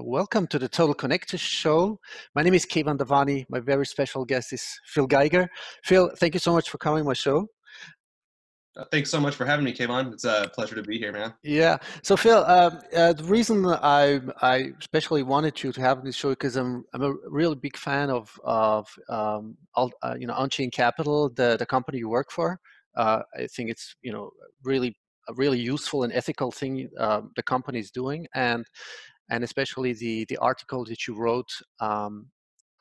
welcome to the Total Connector Show. My name is Keyvan Davani. My very special guest is Phil Geiger. Phil, thank you so much for coming my show. Uh, thanks so much for having me, Keyvan. It's a pleasure to be here, man. Yeah. So, Phil, um, uh, the reason I I especially wanted you to have this show because I'm I'm a really big fan of of um, uh, you know Unchained Capital, the the company you work for. Uh, I think it's you know really a really useful and ethical thing uh, the company is doing, and and especially the the article that you wrote, um,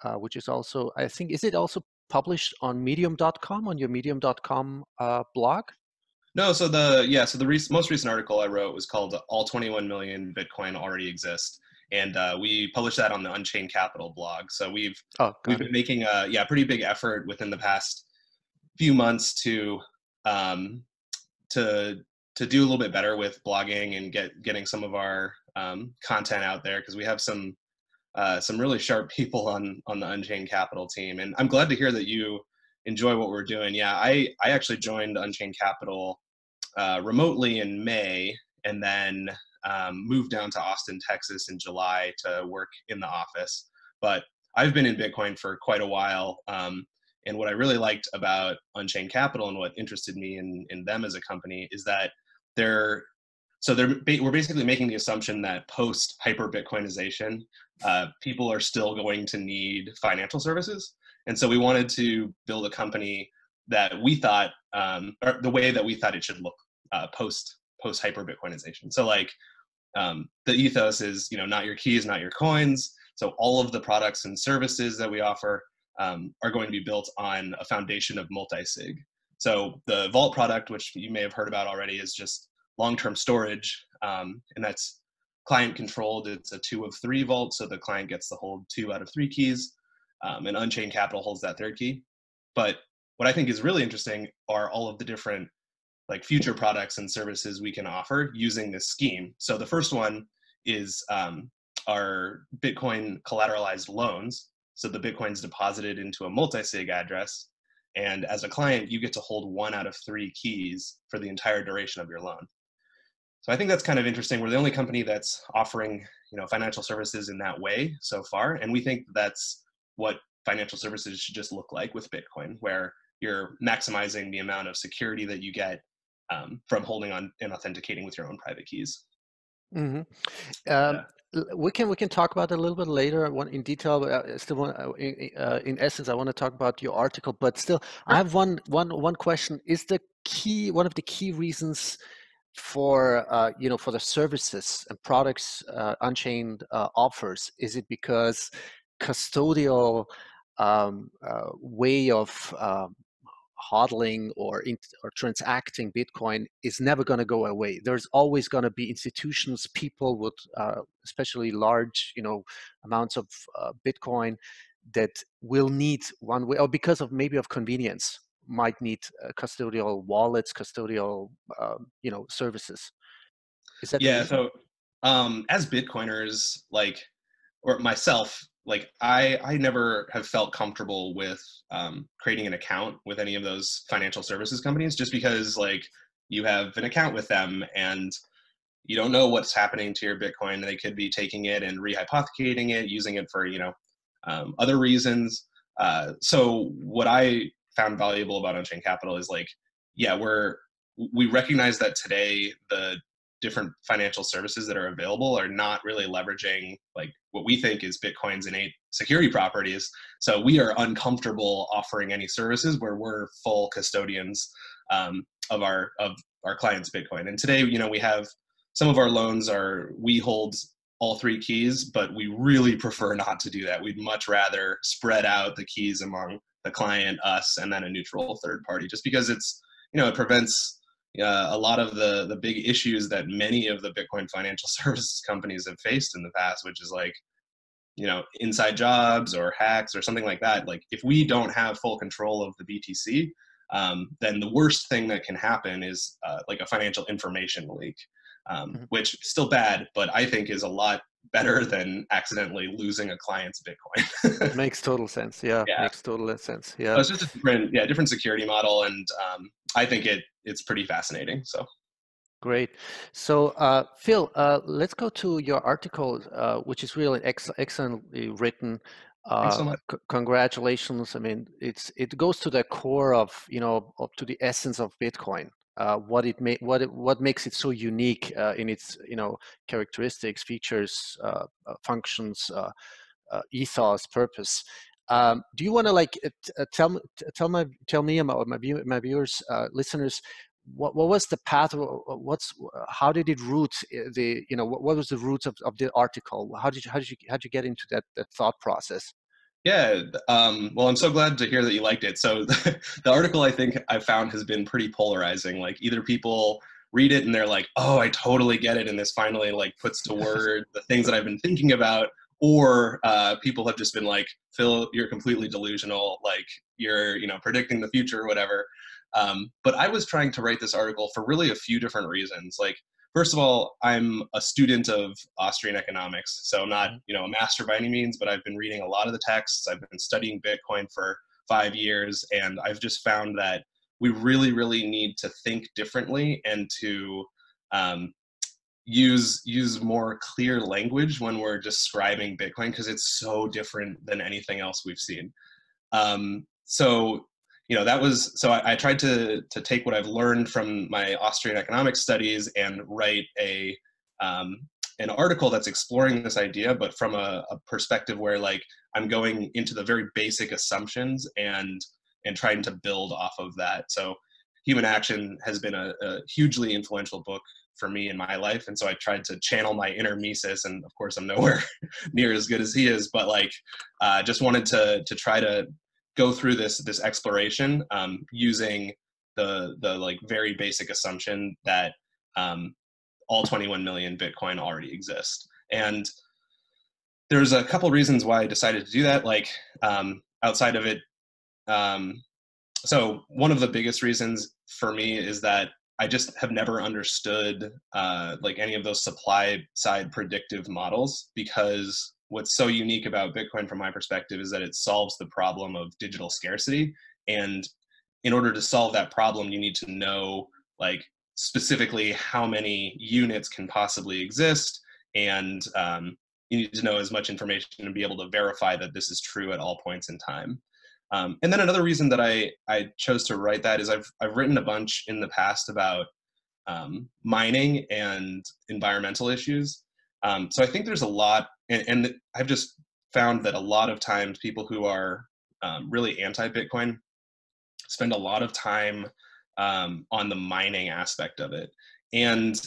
uh, which is also I think is it also published on Medium.com on your Medium.com uh, blog. No, so the yeah, so the re- most recent article I wrote was called "All 21 Million Bitcoin Already Exist," and uh, we published that on the Unchained Capital blog. So we've oh, we've been making a yeah pretty big effort within the past few months to um, to to do a little bit better with blogging and get getting some of our um, content out there because we have some uh, some really sharp people on on the Unchained Capital team, and I'm glad to hear that you enjoy what we're doing. Yeah, I I actually joined Unchained Capital uh, remotely in May, and then um, moved down to Austin, Texas, in July to work in the office. But I've been in Bitcoin for quite a while. Um, and what I really liked about Unchained Capital and what interested me in, in them as a company is that they're so they're we're basically making the assumption that post hyper Bitcoinization, uh, people are still going to need financial services, and so we wanted to build a company that we thought, um, or the way that we thought it should look uh, post post hyper Bitcoinization. So like um, the ethos is you know not your keys, not your coins. So all of the products and services that we offer um, are going to be built on a foundation of multi-sig. So the Vault product, which you may have heard about already, is just long-term storage, um, and that's client controlled. It's a two of three vault, so the client gets to hold two out of three keys, um, and Unchained Capital holds that third key. But what I think is really interesting are all of the different like future products and services we can offer using this scheme. So the first one is um, our Bitcoin collateralized loans. So the Bitcoin's deposited into a multi-sig address, and as a client, you get to hold one out of three keys for the entire duration of your loan. So I think that's kind of interesting. We're the only company that's offering, you know, financial services in that way so far, and we think that's what financial services should just look like with Bitcoin, where you're maximizing the amount of security that you get um, from holding on and authenticating with your own private keys. Mm-hmm. Um, yeah. We can we can talk about it a little bit later in detail. But I still, want, uh, in, uh, in essence, I want to talk about your article. But still, I have one one one question. Is the key one of the key reasons for uh, you know for the services and products uh, Unchained uh, offers? Is it because custodial um, uh, way of um, hodling or, in, or transacting Bitcoin is never going to go away. There's always going to be institutions, people with uh, especially large, you know, amounts of uh, Bitcoin that will need one way, or because of maybe of convenience, might need uh, custodial wallets, custodial, um, you know, services. Is that yeah? So um, as Bitcoiners, like, or myself, like I I never have felt comfortable with um, creating an account with any of those financial services companies just because like you have an account with them and you don't know what's happening to your Bitcoin. They could be taking it and rehypothecating it, using it for you know um, other reasons. Uh, so what I found valuable about Unchained Capital is like, yeah, we're we recognize that today the different financial services that are available are not really leveraging like what we think is Bitcoin's innate security properties. So we are uncomfortable offering any services where we're full custodians um, of our of our clients' Bitcoin. And today, you know, we have some of our loans are we hold all three keys, but we really prefer not to do that. We'd much rather spread out the keys among the client, us, and then a neutral third party, just because it's you know it prevents uh, a lot of the the big issues that many of the Bitcoin financial services companies have faced in the past, which is like you know inside jobs or hacks or something like that. Like if we don't have full control of the BTC, um, then the worst thing that can happen is uh, like a financial information leak, um, mm-hmm. which is still bad, but I think is a lot better than accidentally losing a client's Bitcoin. makes total sense. Yeah, yeah, makes total sense. Yeah, so it's just a different, yeah, different security model, and um, I think it it's pretty fascinating. So. Great. So, uh, Phil, uh, let's go to your article, uh, which is really ex- excellently written. So uh, much. C- congratulations. I mean, it's it goes to the core of you know up to the essence of Bitcoin. Uh, what it ma- what it, what makes it so unique uh, in its you know characteristics, features, uh, uh, functions, uh, ethos, purpose. Um, do you want to like tell tell my tell me or my, my viewers, listeners, what, what was the path what's how did it root the you know what, what was the roots of, of the article how did you how did you how did you get into that, that thought process yeah um, well i'm so glad to hear that you liked it. So the article i think i found has been pretty polarizing. Like either people read it and they're like oh i totally get it and this finally like puts to word the things that i've been thinking about or uh, people have just been like phil you're completely delusional like you're you know predicting the future or whatever. Um, but I was trying to write this article for really a few different reasons. Like, first of all, I'm a student of Austrian economics, so I'm not, mm-hmm. you know, a master by any means, but I've been reading a lot of the texts. I've been studying Bitcoin for five years, and I've just found that we really, really need to think differently and to um, use use more clear language when we're describing Bitcoin because it's so different than anything else we've seen. Um, so you know that was so I, I, tried to to take what I've learned from my Austrian economic studies and write a um, an article that's exploring this idea, but from a, a, perspective where like I'm going into the very basic assumptions and and trying to build off of that. So Human Action has been a, a hugely influential book for me in my life, and so I tried to channel my inner Mises, and of course I'm nowhere near as good as he is, but like uh, just wanted to to try to go through this this exploration um, using the the like very basic assumption that um, all 21 million Bitcoin already exist. And there's a couple reasons why I decided to do that. Like um, outside of it, um, so one of the biggest reasons for me is that I just have never understood uh, like any of those supply side predictive models because what's so unique about Bitcoin from my perspective is that it solves the problem of digital scarcity. And in order to solve that problem, you need to know like specifically how many units can possibly exist. And um, you need to know as much information to be able to verify that this is true at all points in time. Um, and then another reason that I, I chose to write that is I've, I've written a bunch in the past about um, mining and environmental issues. Um, so I think there's a lot and, and I've just found that a lot of times people who are um, really anti-Bitcoin spend a lot of time um, on the mining aspect of it. And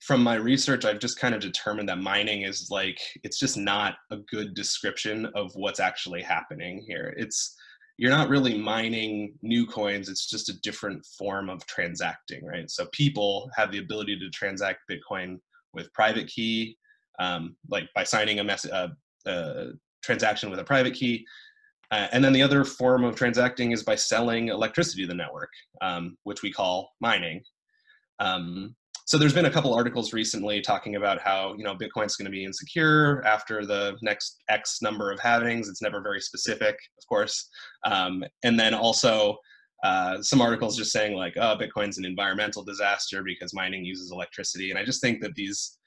from my research, I've just kind of determined that mining is like, it's just not a good description of what's actually happening here. It's, you're not really mining new coins, it's just a different form of transacting, right? So people have the ability to transact Bitcoin with private key um, like by signing a, mess- uh, a transaction with a private key. Uh, and then the other form of transacting is by selling electricity to the network, um, which we call mining. Um, so there's been a couple articles recently talking about how you know Bitcoin's going to be insecure after the next X number of halvings. It's never very specific, of course. Um, and then also uh, some articles just saying like, oh, Bitcoin's an environmental disaster because mining uses electricity. And I just think that these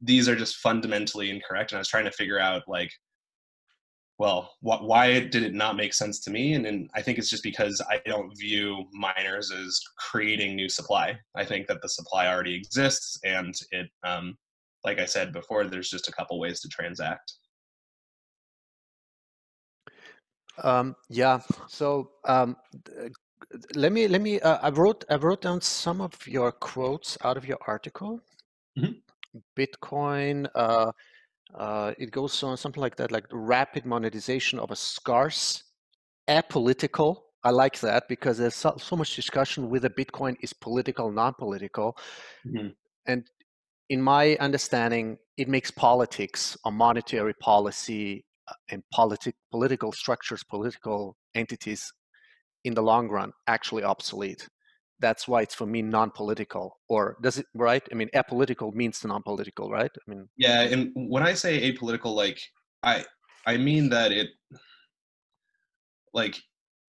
these are just fundamentally incorrect and i was trying to figure out like well wh- why did it not make sense to me? And, and i think it's just because i don't view miners as creating new supply. I think that the supply already exists and it um, like i said before there's just a couple ways to transact. Um, yeah. So um, let me let me uh, i wrote i wrote down some of your quotes out of your article. Mm-hmm. Bitcoin. Uh, uh, it goes on something like that, like rapid monetization of a scarce, apolitical. I like that because there's so, so much discussion whether Bitcoin is political, non-political, mm-hmm. and in my understanding, it makes politics or monetary policy uh, and politic, political structures, political entities in the long run actually obsolete that's why it's for me non-political or does it right i mean apolitical means non-political right i mean yeah and when i say apolitical like i i mean that it like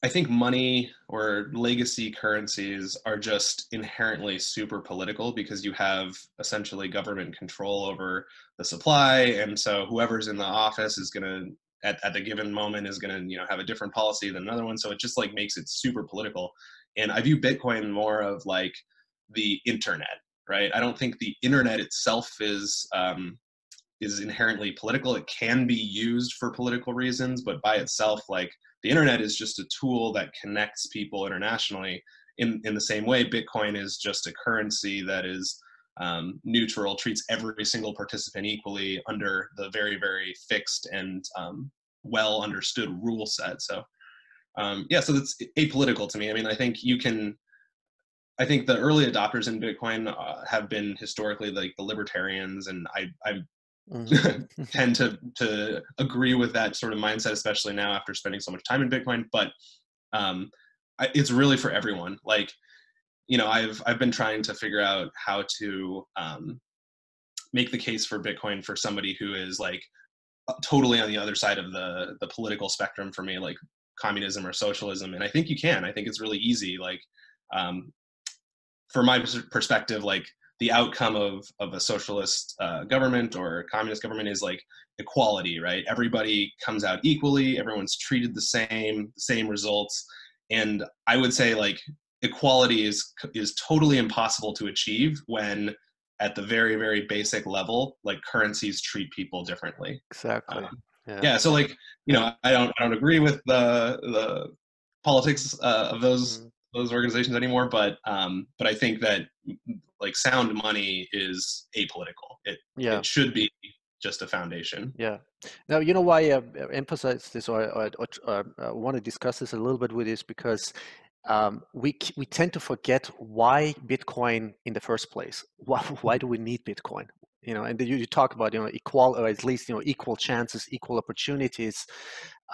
I think money or legacy currencies are just inherently super political because you have essentially government control over the supply, and so whoever's in the office is going to at, at the given moment is going to you know have a different policy than another one. So it just like makes it super political. And I view Bitcoin more of like the internet, right? I don't think the internet itself is um, is inherently political. It can be used for political reasons, but by itself, like the internet is just a tool that connects people internationally. In in the same way, Bitcoin is just a currency that is um, neutral, treats every single participant equally under the very very fixed and um, well understood rule set. So um, yeah, so that's apolitical to me. I mean, I think you can. I think the early adopters in Bitcoin uh, have been historically like the libertarians, and I, I mm-hmm. tend to to agree with that sort of mindset, especially now after spending so much time in Bitcoin. But um, I, it's really for everyone. Like, you know, I've I've been trying to figure out how to um, make the case for Bitcoin for somebody who is like totally on the other side of the the political spectrum for me, like communism or socialism. And I think you can. I think it's really easy. Like, um, from my perspective, like the outcome of of a socialist uh, government or communist government is like equality, right? Everybody comes out equally. Everyone's treated the same, same results. And I would say like equality is is totally impossible to achieve when at the very very basic level like currencies treat people differently exactly um, yeah. yeah. so like you know i don't i don't agree with the the politics uh, of those mm-hmm. those organizations anymore but um but i think that like sound money is apolitical it yeah it should be just a foundation yeah now you know why i emphasize this or, or, or uh, want to discuss this a little bit with this because um, we we tend to forget why Bitcoin in the first place. Why, why do we need Bitcoin? You know, and you, you talk about you know equal or at least you know equal chances, equal opportunities,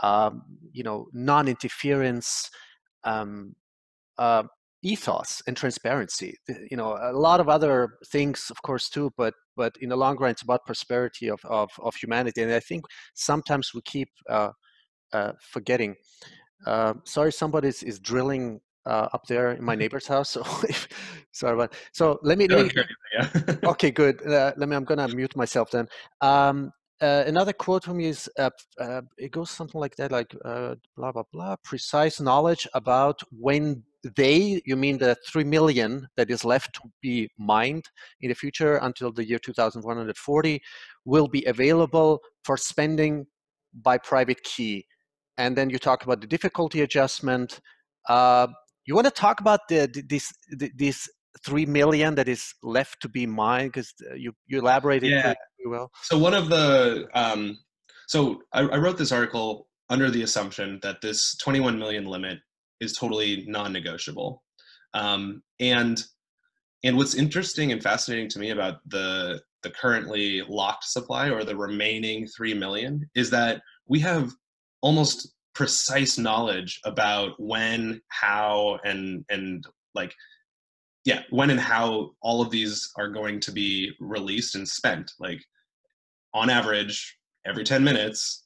um, you know, non-interference, um, uh, ethos, and transparency. You know, a lot of other things, of course, too. But but in the long run, it's about prosperity of of, of humanity, and I think sometimes we keep uh, uh, forgetting. Uh, sorry, somebody is, is drilling uh, up there in my neighbor's house. So if, sorry about. So let me. Let me yeah. okay, good. Uh, let me. I'm gonna mute myself then. Um, uh, another quote from you is uh, uh, it goes something like that, like uh, blah blah blah. Precise knowledge about when they, you mean the three million that is left to be mined in the future until the year 2140, will be available for spending by private key. And then you talk about the difficulty adjustment. Uh, you want to talk about the, this this three million that is left to be mined because uh, you you elaborated yeah. well. So one of the um, so I, I wrote this article under the assumption that this 21 million limit is totally non-negotiable, um, and and what's interesting and fascinating to me about the the currently locked supply or the remaining three million is that we have almost precise knowledge about when, how, and and like yeah, when and how all of these are going to be released and spent. Like on average, every 10 minutes,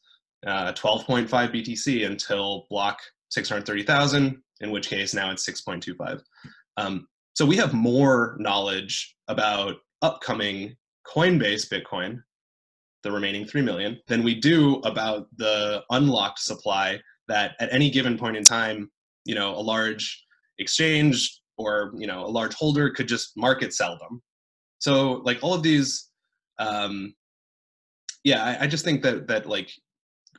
uh, 12.5 BTC until block 630,000, in which case now it's 6.25. Um, so we have more knowledge about upcoming Coinbase Bitcoin the remaining 3 million than we do about the unlocked supply that at any given point in time you know a large exchange or you know a large holder could just market sell them. So like all of these um yeah i, I just think that that like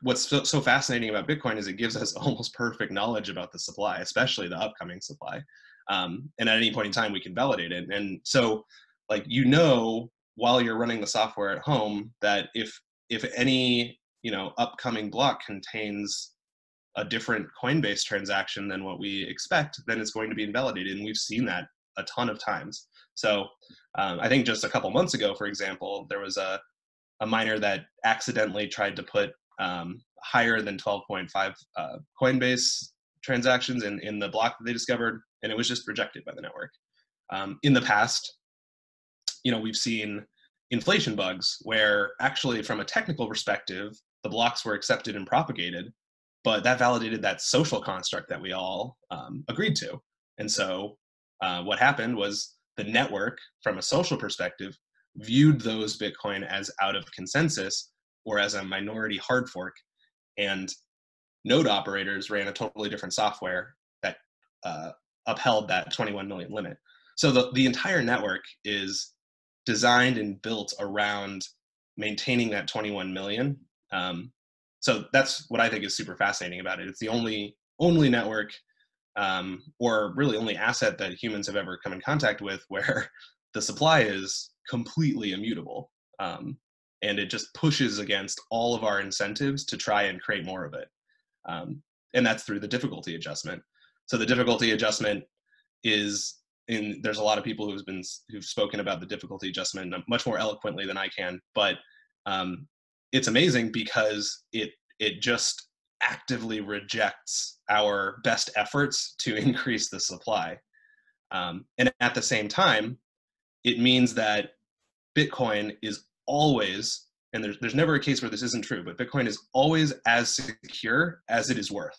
what's so, so, fascinating about bitcoin is it gives us almost perfect knowledge about the supply especially the upcoming supply. Um, and at any point in time we can validate it. And so like you know while you're running the software at home that if if any you know upcoming block contains a different coinbase transaction than what we expect then it's going to be invalidated and we've seen that a ton of times. So um, i think just a couple months ago for example there was a, a miner that accidentally tried to put um, higher than 12.5 uh, coinbase transactions in, in the block that they discovered and it was just rejected by the network. Um, in the past you know we've seen inflation bugs where actually from a technical perspective the blocks were accepted and propagated but that validated that social construct that we all um, agreed to. And so uh, what happened was the network, from a social perspective, viewed those Bitcoin as out of consensus or as a minority hard fork. And node operators ran a totally different software that uh, upheld that 21 million limit. So the, the entire network is designed and built around maintaining that 21 million. Um, so that's what I think is super fascinating about it. It's the only only network, um, or really only asset that humans have ever come in contact with where the supply is completely immutable, um, and it just pushes against all of our incentives to try and create more of it, um, and that's through the difficulty adjustment. So the difficulty adjustment is in there's a lot of people who've been who've spoken about the difficulty adjustment much more eloquently than I can, but um, it's amazing because it it just actively rejects our best efforts to increase the supply, um, and at the same time, it means that Bitcoin is always and there's there's never a case where this isn't true, but Bitcoin is always as secure as it is worth.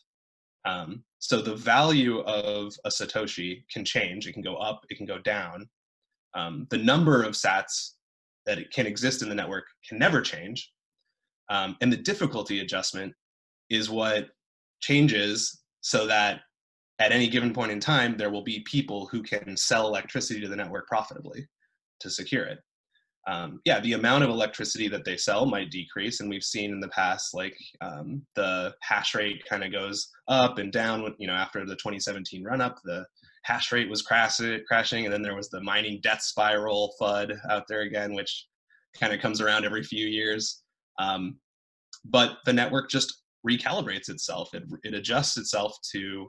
Um, so the value of a Satoshi can change. It can go up, it can go down. Um, the number of sats that it can exist in the network can never change. Um, and the difficulty adjustment is what changes so that at any given point in time, there will be people who can sell electricity to the network profitably to secure it um, yeah, the amount of electricity that they sell might decrease. And we've seen in the past, like um, the hash rate kind of goes up and down. You know, after the 2017 run up, the hash rate was crash- crashing. And then there was the mining death spiral FUD out there again, which kind of comes around every few years. Um, but the network just recalibrates itself, it, it adjusts itself to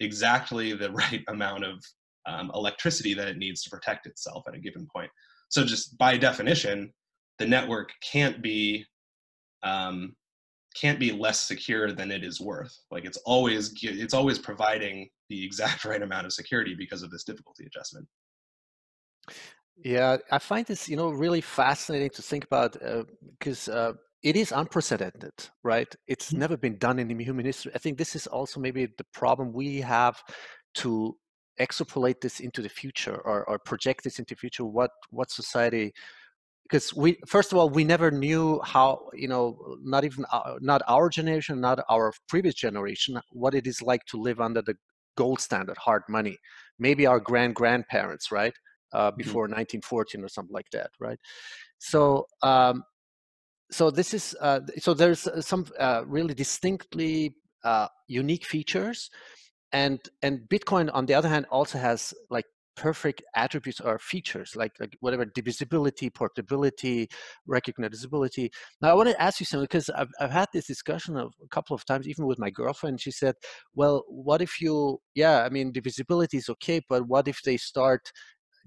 exactly the right amount of um, electricity that it needs to protect itself at a given point. So just by definition, the network can't be um, can't be less secure than it is worth. Like it's always it's always providing the exact right amount of security because of this difficulty adjustment. Yeah, I find this you know really fascinating to think about because. Uh, uh, it is unprecedented, right? It's mm-hmm. never been done in human history. I think this is also maybe the problem we have to extrapolate this into the future or, or project this into the future what what society because we first of all we never knew how you know not even our, not our generation not our previous generation what it is like to live under the gold standard hard money maybe our grand grandparents right uh, mm-hmm. before mm-hmm. 1914 or something like that right so um, so this is uh, so there's uh, some uh, really distinctly uh, unique features and and bitcoin on the other hand also has like perfect attributes or features like, like whatever divisibility portability recognizability. Now i want to ask you something because I've, I've had this discussion of a couple of times even with my girlfriend she said well what if you yeah i mean divisibility is okay but what if they start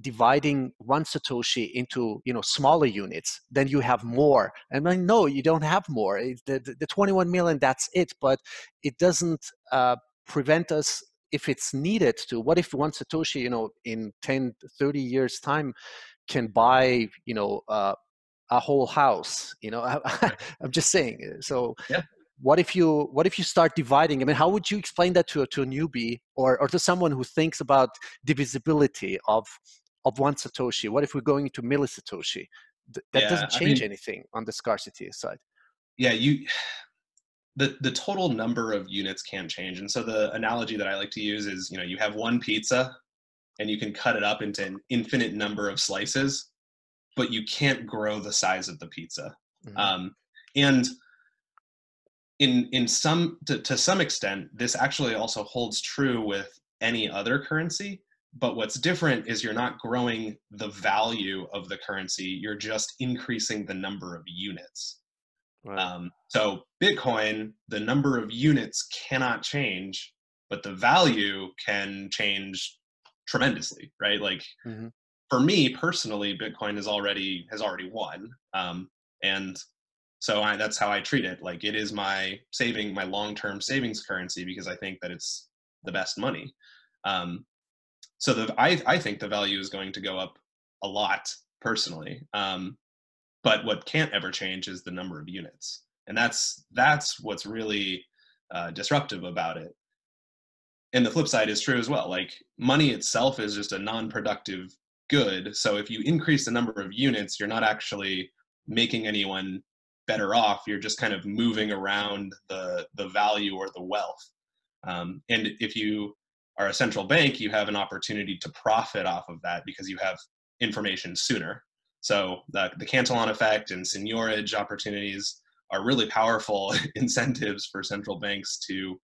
dividing one satoshi into you know smaller units? Then you have more. And i'm like no you don't have more. The, the, the 21 million that's it. But it doesn't uh, prevent us if it's needed to? What if one satoshi you know in 10 30 years time can buy you know uh, a whole house you know? I, am just saying uh, so yeah. what if you what if you start dividing? I mean how would you explain that to, to a newbie or, or to someone who thinks about divisibility of of one satoshi? What if we're going into millisatoshi? That yeah, doesn't change I mean, anything on the scarcity side. Yeah you the the total number of units can change. And so the analogy that I like to use is, you know, you have one pizza and you can cut it up into an infinite number of slices, but you can't grow the size of the pizza. Mm-hmm. Um, and in in some to, to some extent, this actually also holds true with any other currency. But what's different is you're not growing the value of the currency, you're just increasing the number of units. Right. Um, so Bitcoin, the number of units cannot change, but the value can change tremendously, right? Like mm-hmm. for me personally, Bitcoin has already has already won, um, and so I, that's how I treat it. Like it is my saving, my long term savings currency because I think that it's the best money. Um, so the I I think the value is going to go up a lot personally. Um, but what can't ever change is the number of units and that's that's what's really uh, disruptive about it. And the flip side is true as well. Like money itself is just a non-productive good. So if you increase the number of units, you're not actually making anyone better off. You're just kind of moving around the the value or the wealth. Um, and if you are a central bank, you have an opportunity to profit off of that because you have information sooner. So the, the Cantillon effect and seigniorage opportunities are really powerful incentives for central banks to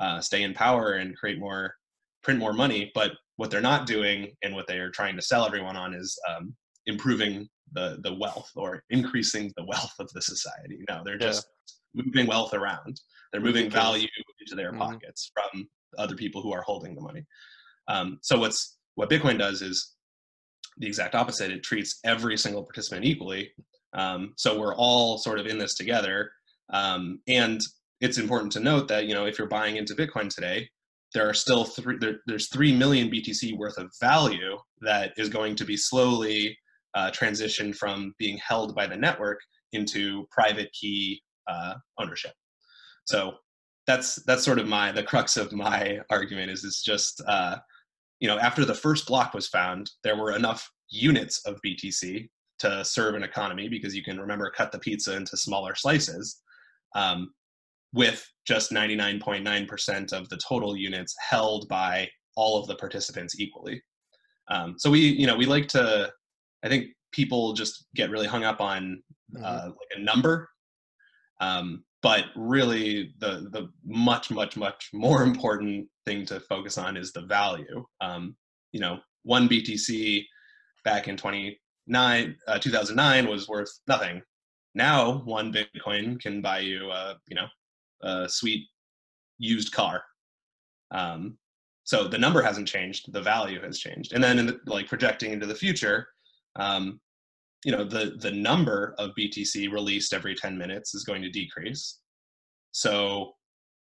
uh, stay in power and create more, print more money. But what they're not doing and what they are trying to sell everyone on is um, improving the the wealth or increasing the wealth of the society. No, they're just yeah. moving wealth around. They're moving value into their mm-hmm. pockets from other people who are holding the money. Um, so what's what Bitcoin does is the exact opposite. It treats every single participant equally. Um, so we're all sort of in this together. Um, and it's important to note that you know if you're buying into Bitcoin today, there are still three. There, there's three million BTC worth of value that is going to be slowly uh, transitioned from being held by the network into private key uh, ownership. So that's that's sort of my the crux of my argument is it's just uh, you know after the first block was found there were enough units of btc to serve an economy because you can remember cut the pizza into smaller slices um, with just 99.9% of the total units held by all of the participants equally um, so we you know we like to i think people just get really hung up on mm-hmm. uh, like a number um, but really the the much much much more important thing to focus on is the value. Um, you know one btc back in 29 uh, 2009 was worth nothing. Now one bitcoin can buy you a you know a sweet used car. Um, so the number hasn't changed the value has changed. And then in the, like projecting into the future um, you know the the number of btc released every 10 minutes is going to decrease. So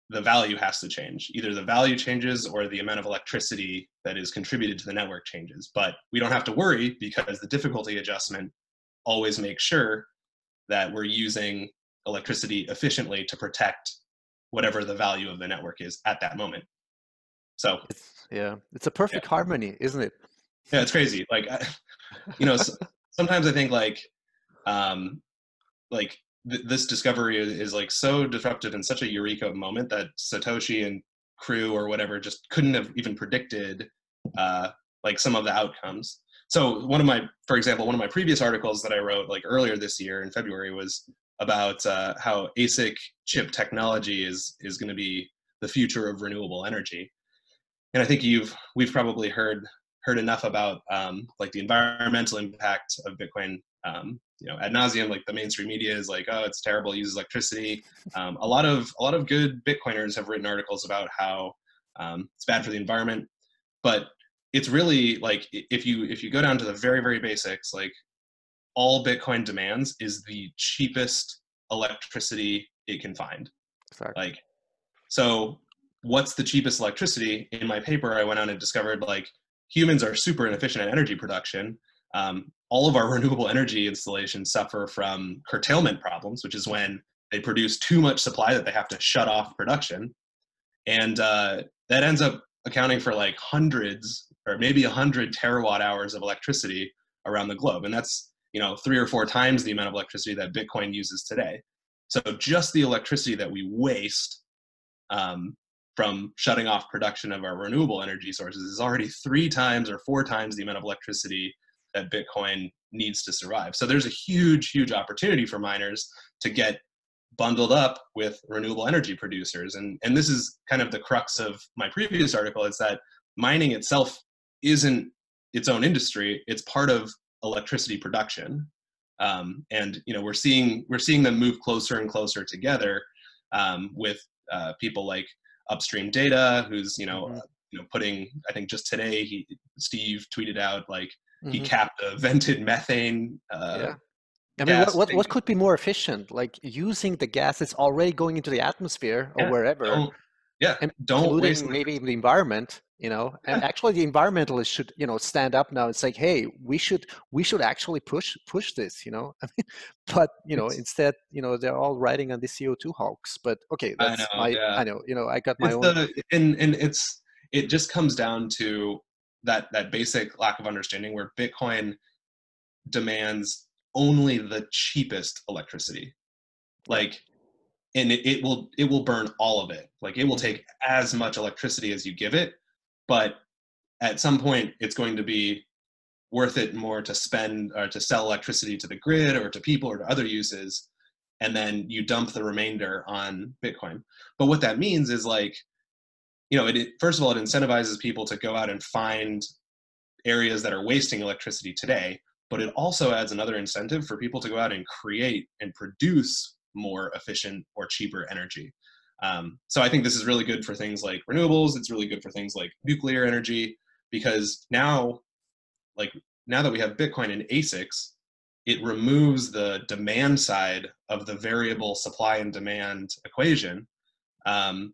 the value has to change. Either the value changes or the amount of electricity that is contributed to the network changes. But we don't have to worry because the difficulty adjustment always makes sure that we're using electricity efficiently to protect whatever the value of the network is at that moment. So it's, yeah it's a perfect yeah. harmony isn't it? Yeah it's crazy. Like you know sometimes I think like um, like th- this discovery is, is, like so disruptive and such a eureka moment that Satoshi and crew or whatever just couldn't have even predicted uh, like some of the outcomes. So one of my, for example, one of my previous articles that I wrote like earlier this year in February was about uh, how ASIC chip technology is is going to be the future of renewable energy. And I think you've we've probably heard heard enough about um, like the environmental impact of Bitcoin. Um, you know, ad nauseum, like the mainstream media is like, oh, it's terrible, it uses electricity. Um, a lot of a lot of good Bitcoiners have written articles about how um, it's bad for the environment, but it's really like if you if you go down to the very very basics, like all Bitcoin demands is the cheapest electricity it can find. Exactly. Like, so what's the cheapest electricity? In my paper, I went on and discovered like humans are super inefficient at energy production. Um, all of our renewable energy installations suffer from curtailment problems, which is when they produce too much supply that they have to shut off production. And uh, that ends up accounting for like hundreds or maybe a hundred terawatt hours of electricity around the globe. And that's, you know, three or four times the amount of electricity that Bitcoin uses today. So just the electricity that we waste um, from shutting off production of our renewable energy sources is already three times or four times the amount of electricity that Bitcoin needs to survive. So there's a huge, huge opportunity for miners to get bundled up with renewable energy producers. And, and this is kind of the crux of my previous article is that mining itself isn't its own industry, it's part of electricity production. Um, and you know we're seeing we're seeing them move closer and closer together um, with uh, people like upstream data who's you know mm-hmm. uh, you know putting i think just today he steve tweeted out like mm-hmm. he capped a vented methane uh, yeah. I mean, what, what, what, could be more efficient? Like using the gas that's already going into the atmosphere or yeah, wherever. Don't, yeah, and don't waste maybe the environment you know and actually the environmentalists should you know stand up now and say hey we should we should actually push push this you know but you know instead you know they're all riding on the co2 hoax but okay that's I know, my yeah. i know you know i got my it's own the, and and it's it just comes down to that that basic lack of understanding where bitcoin demands only the cheapest electricity. Like and it, it will it will burn all of it. Like it will take as much electricity as you give it but at some point it's going to be worth it more to spend or to sell electricity to the grid or to people or to other uses and then you dump the remainder on bitcoin. But what that means is like you know it, it, first of all it incentivizes people to go out and find areas that are wasting electricity today but it also adds another incentive for people to go out and create and produce more efficient or cheaper energy um, so I think this is really good for things like renewables. It's really good for things like nuclear energy because now, like now that we have Bitcoin and ASICs, it removes the demand side of the variable supply and demand equation. Um,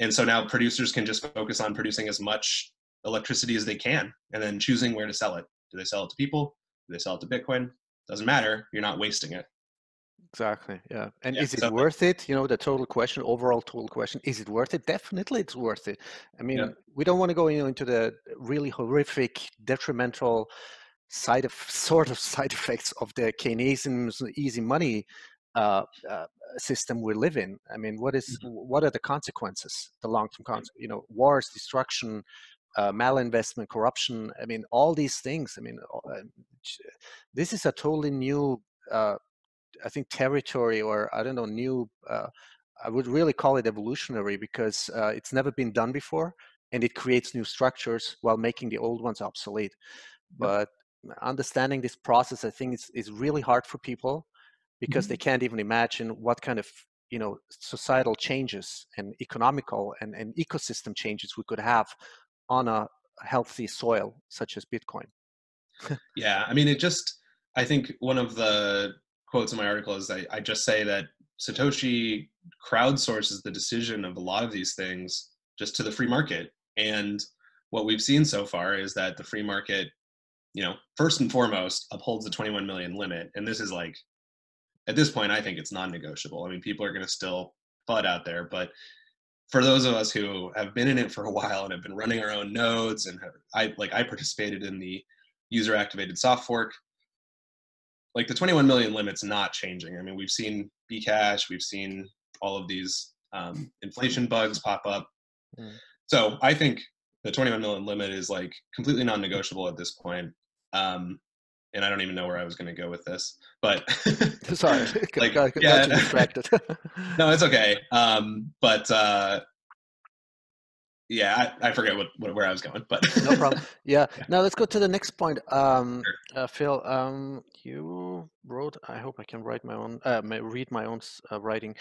and so now producers can just focus on producing as much electricity as they can and then choosing where to sell it. Do they sell it to people? Do they sell it to Bitcoin? Doesn't matter. You're not wasting it. Exactly. Yeah. And yeah, is it so, worth it? You know, the total question, overall total question, is it worth it? Definitely it's worth it. I mean, yeah. we don't want to go you know, into the really horrific, detrimental side of sort of side effects of the Keynesian easy money uh, uh, system we live in. I mean, what is, mm-hmm. what are the consequences? The long-term consequences, you know, wars, destruction, uh, malinvestment, corruption. I mean, all these things. I mean, uh, this is a totally new uh, I think territory or I don't know new. Uh, I would really call it evolutionary because uh, it's never been done before, and it creates new structures while making the old ones obsolete. But understanding this process, I think, is is really hard for people because mm-hmm. they can't even imagine what kind of you know societal changes and economical and, and ecosystem changes we could have on a healthy soil such as bitcoin yeah i mean it just i think one of the quotes in my article is I, I just say that Satoshi crowdsources the decision of a lot of these things just to the free market. And what we've seen so far is that the free market, you know, first and foremost upholds the 21 million limit. And this is like, at this point, I think it's non-negotiable. I mean, people are going to still FUD out there, but for those of us who have been in it for a while and have been running our own nodes and have, I like I participated in the user activated soft fork like the 21 million limit's not changing. I mean, we've seen Bcash, we've seen all of these um, inflation bugs pop up. Mm. So I think the 21 million limit is like completely non-negotiable at this point. Um, and I don't even know where I was going to go with this, but sorry, like, got, got yeah, distracted. no, it's okay. Um, but uh, yeah, I, I forget what, what, where I was going, but no problem. Yeah. yeah. Now let's go to the next point. Um, sure. uh, Phil, um, you wrote. I hope I can write my own. Uh, read my own uh, writing.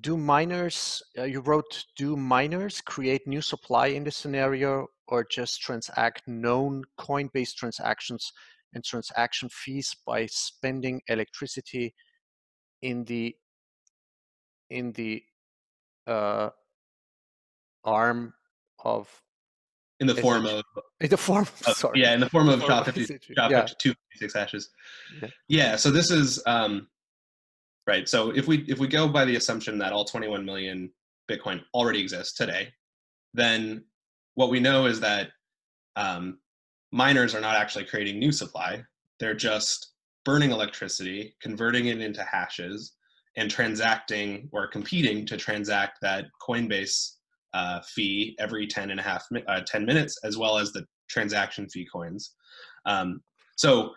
Do miners? Uh, you wrote. Do miners create new supply in this scenario, or just transact known coinbase transactions and transaction fees by spending electricity in the in the uh, arm of in the form of in the form of, sorry yeah in the form of SHA 50 SHA yeah. 256 hashes yeah. yeah so this is um right so if we if we go by the assumption that all 21 million bitcoin already exists today then what we know is that um, miners are not actually creating new supply. They're just burning electricity converting it into hashes and transacting or competing to transact that coinbase uh, fee every 10 and a half uh, 10 minutes as well as the transaction fee coins. Um, so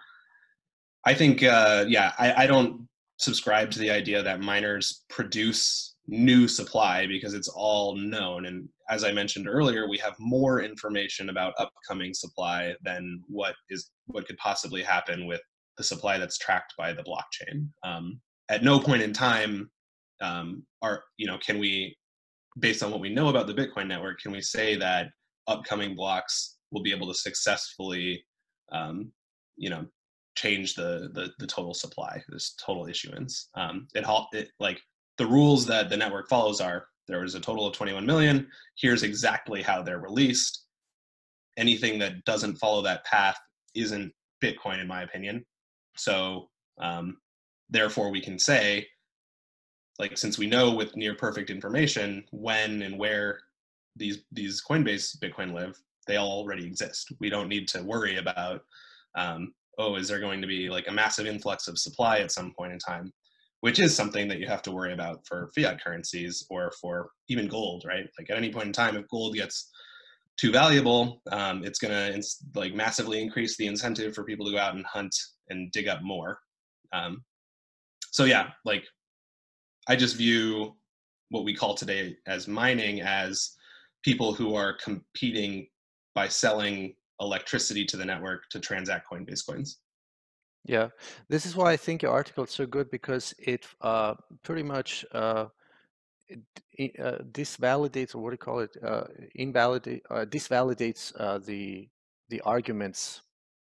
i think uh, yeah I, I don't subscribe to the idea that miners produce new supply because it's all known and as i mentioned earlier we have more information about upcoming supply than what is what could possibly happen with the supply that's tracked by the blockchain um, at no point in time um, are you know can we based on what we know about the Bitcoin network, can we say that upcoming blocks will be able to successfully, um, you know, change the, the the total supply, this total issuance? Um, it, it like the rules that the network follows are there was a total of 21 million. Here's exactly how they're released. anything that doesn't follow that path isn't Bitcoin, in my opinion. So um, therefore, we can say, like, since we know with near perfect information when and where these these Coinbase Bitcoin live, they already exist. We don't need to worry about, um, oh, is there going to be like a massive influx of supply at some point in time? Which is something that you have to worry about for fiat currencies or for even gold, right? Like at any point in time, if gold gets too valuable, um, it's going to like massively increase the incentive for people to go out and hunt and dig up more. Um, so yeah, like I just view what we call today as mining as people who are competing by selling electricity to the network to transact Coinbase coins. Yeah, this is why I think your article is so good because it uh, pretty much uh, it, uh, disvalidates or what do you call it? Uh, invalidate, uh, disvalidates uh, the the arguments,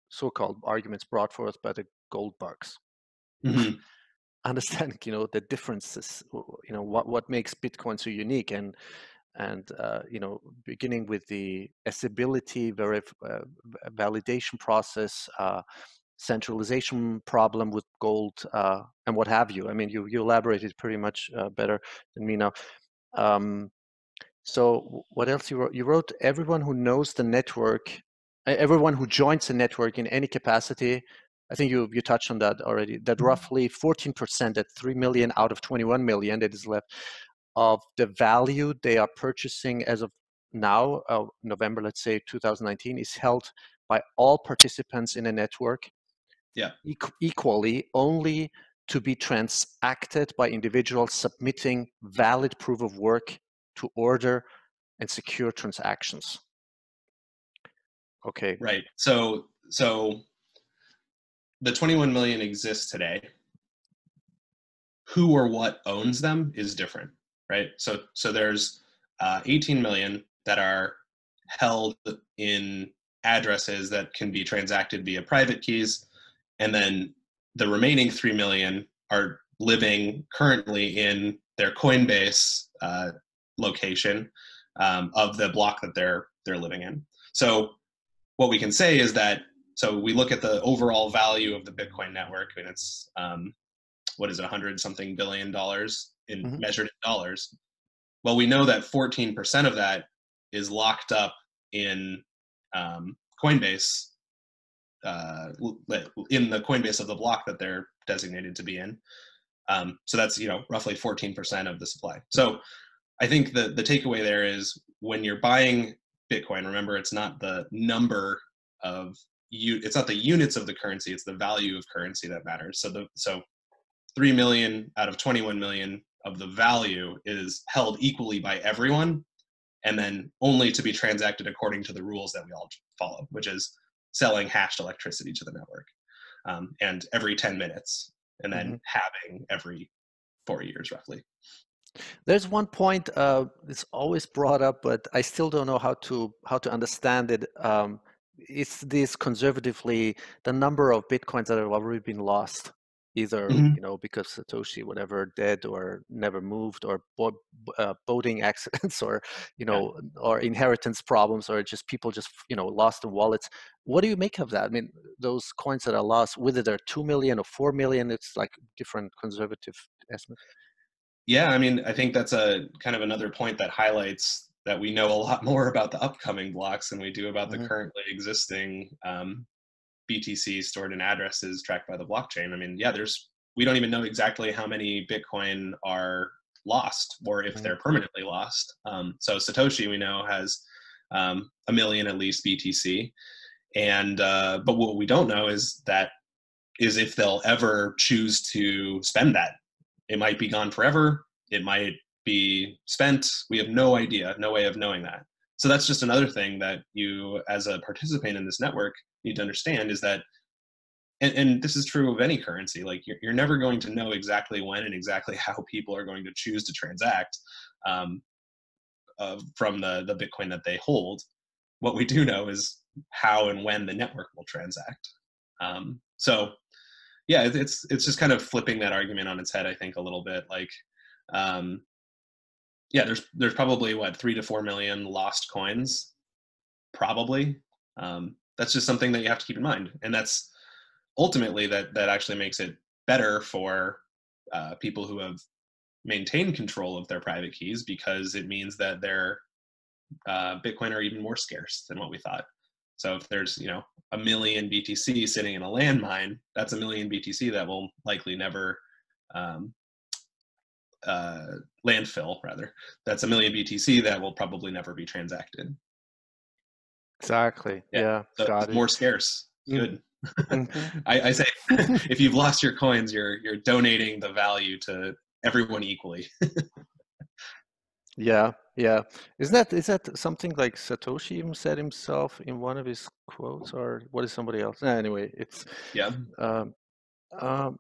so-called arguments brought forth by the gold bugs. Mm-hmm. Understanding, you know, the differences, you know, what what makes Bitcoin so unique, and and uh, you know beginning with the stability verif- uh, validation process uh, centralization problem with gold uh, and what have you i mean you, you elaborated pretty much uh, better than me now um, so what else you wrote you wrote everyone who knows the network everyone who joins the network in any capacity I think you you touched on that already. That mm-hmm. roughly 14%, at 3 million out of 21 million that is left, of the value they are purchasing as of now, uh, November, let's say 2019, is held by all participants in a network yeah. E- equally, only to be transacted by individuals submitting valid proof of work to order and secure transactions. Okay. Right. So so the 21 million exists today. Who or what owns them is different right? So so there's uh, 18 million that are held in addresses that can be transacted via private keys, and then the remaining 3 million are living currently in their Coinbase uh, location um, of the block that they're they're living in. So what we can say is that so we look at the overall value of the Bitcoin network, and it's um, what is it, 100 something billion dollars in mm-hmm. measured in dollars. Well, we know that 14% of that is locked up in um, Coinbase, uh, in the Coinbase of the block that they're designated to be in. Um, so that's you know roughly 14% of the supply. So I think the the takeaway there is when you're buying Bitcoin, remember it's not the number of you, it's not the units of the currency, it's the value of currency that matters. So the so 3 million out of 21 million of the value is held equally by everyone and then only to be transacted according to the rules that we all follow which is selling hashed electricity to the network um, and every 10 minutes and then mm-hmm. halving every four years roughly there's one point uh, it's always brought up but i still don't know how to how to understand it um, it's this conservatively the number of bitcoins that have already been lost either mm-hmm. you know because Satoshi whatever dead or never moved or bo- uh, boating accidents or you know yeah. or inheritance problems or just people just you know lost the wallets. What do you make of that? I mean, those coins that are lost, whether they're two million or four million, it's like different conservative estimates. Yeah, I mean, I think that's a kind of another point that highlights that we know a lot more about the upcoming blocks than we do about mm-hmm. the currently existing um, BTC stored in addresses tracked by the blockchain. I mean, yeah, there's we don't even know exactly how many Bitcoin are lost or if they're permanently lost. Um, so Satoshi, we know, has um, a million at least BTC, and uh, but what we don't know is that is if they'll ever choose to spend that. It might be gone forever. It might be spent. We have no idea, no way of knowing that. So that's just another thing that you, as a participant in this network, need to understand is that and, and, this is true of any currency like you're, you're never going to know exactly when and exactly how people are going to choose to transact um, uh, from the, the bitcoin that they hold. What we do know is how and when the network will transact. Um, so yeah it's it's just kind of flipping that argument on its head i think a little bit like um, yeah there's there's probably what three to four million lost coins probably Um, that's just something that you have to keep in mind, and that's ultimately that that actually makes it better for uh, people who have maintained control of their private keys because it means that their uh, Bitcoin are even more scarce than what we thought. So if there's you know a million BTC sitting in a landmine, that's a million BTC that will likely never um, uh, landfill rather. That's a million BTC that will probably never be transacted. Exactly. Yeah. yeah. So more scarce. Mm. Good. Mm-hmm. I, I, say if you've lost your coins, you're you're donating the value to everyone equally. yeah, yeah. Is that is that something like Satoshi even said himself in one of his quotes, or what is somebody else? anyway, it's yeah. Um, um,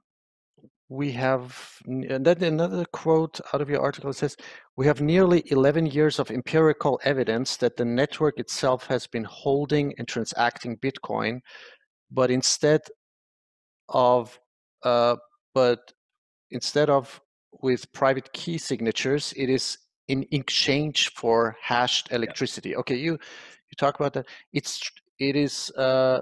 we have and then another quote out of your article says we have nearly 11 years of empirical evidence that the network itself has been holding and transacting bitcoin but instead of uh, but instead of with private key signatures it is in exchange for hashed electricity. Okay you you talk about that. It's it is uh,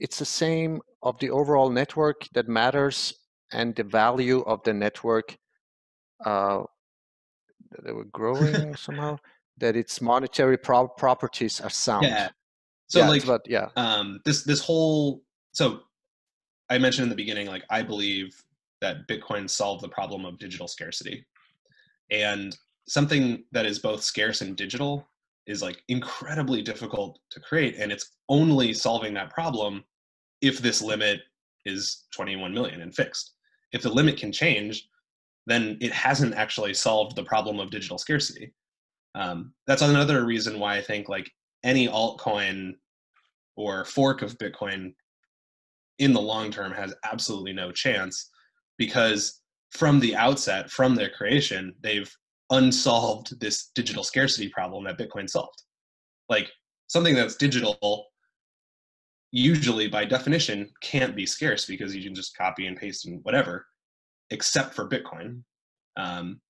it's the same of the overall network that matters and the value of the network uh, they were growing somehow that its monetary pro- properties are sound. Yeah. So yeah, like about, yeah. um this this whole so i mentioned in the beginning like i believe that bitcoin solved the problem of digital scarcity. And something that is both scarce and digital is like incredibly difficult to create and it's only solving that problem if this limit is 21 million and fixed if the limit can change, then it hasn't actually solved the problem of digital scarcity. Um, that's another reason why I think like any altcoin or fork of Bitcoin in the long term has absolutely no chance because from the outset, from their creation, they've unsolved this digital scarcity problem that Bitcoin solved. Like something that's digital usually by definition can't be scarce because you can just copy and paste and whatever except for bitcoin. Um,